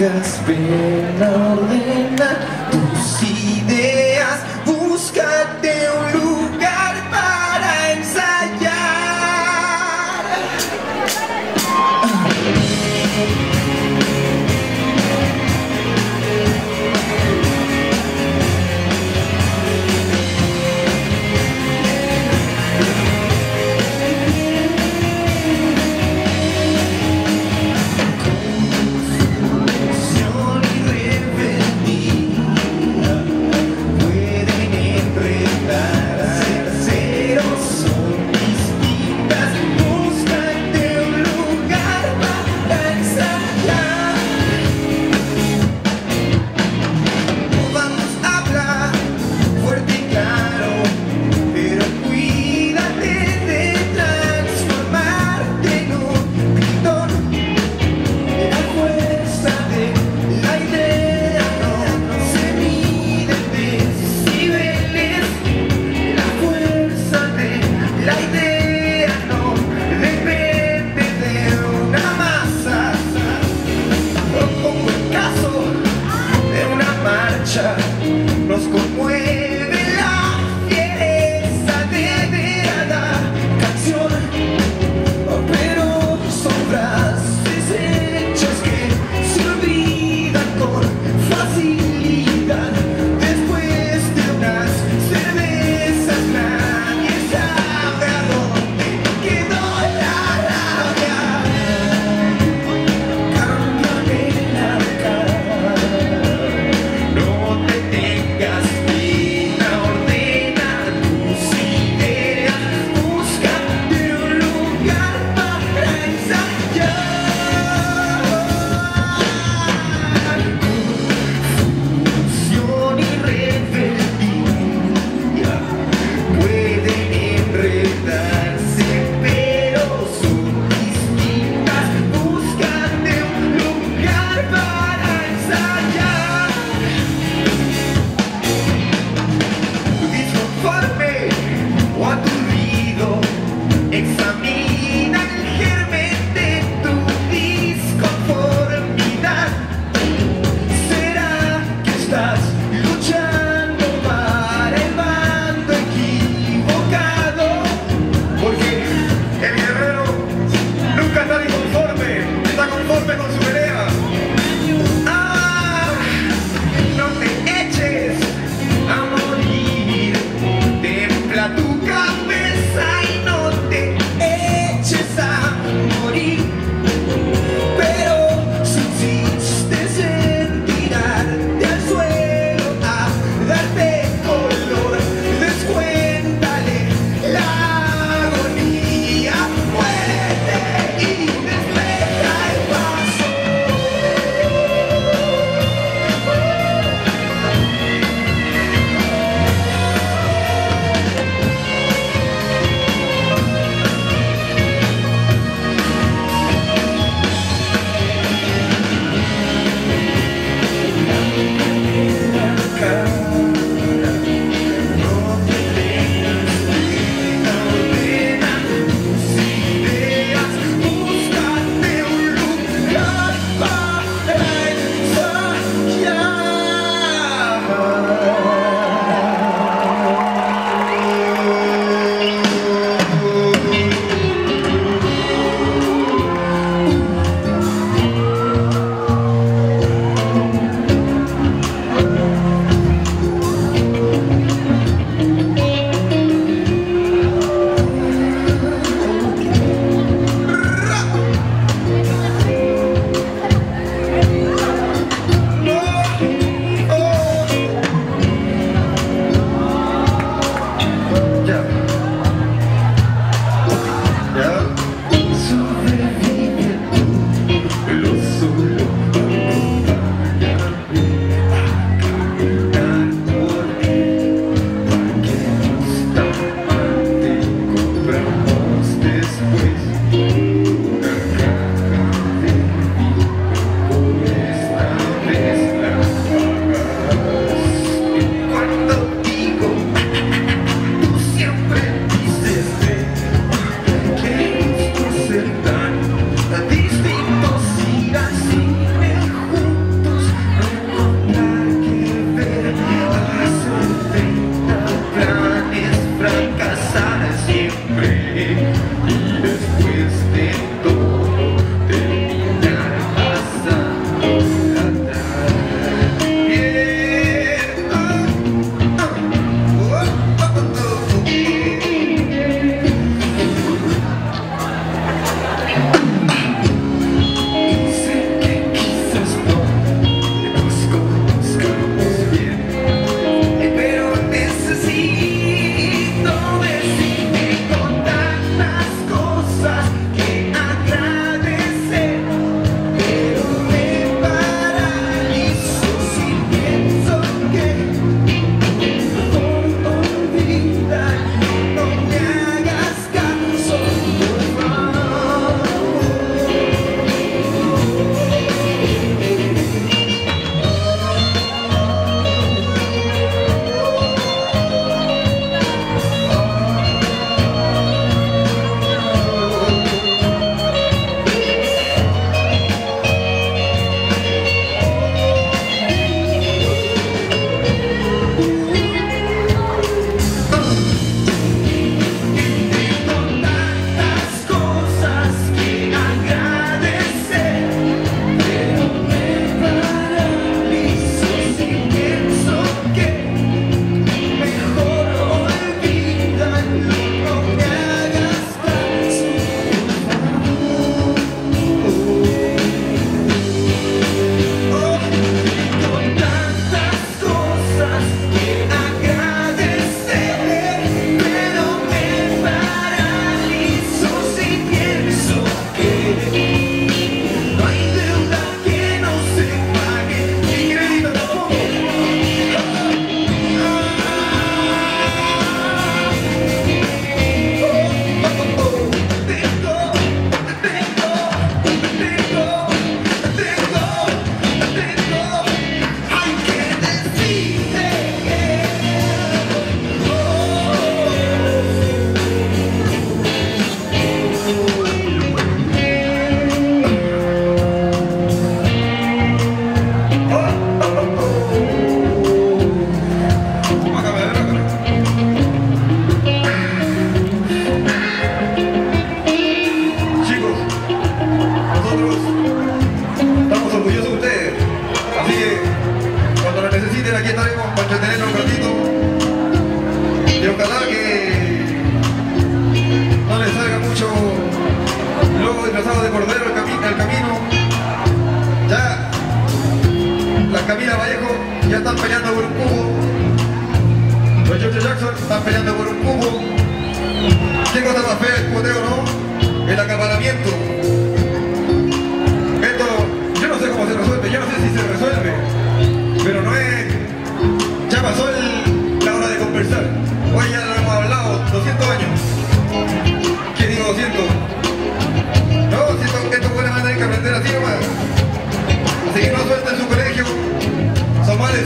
tengas pena, ordena tus goodbye.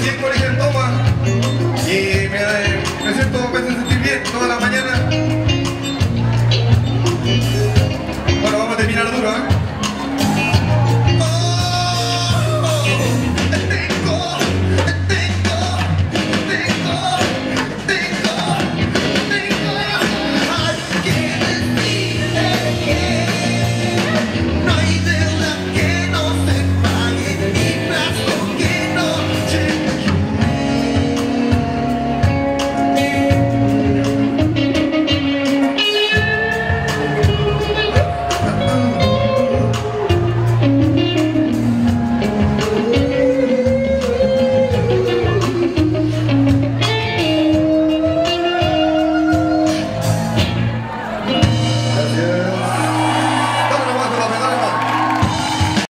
decir, por ejemplo,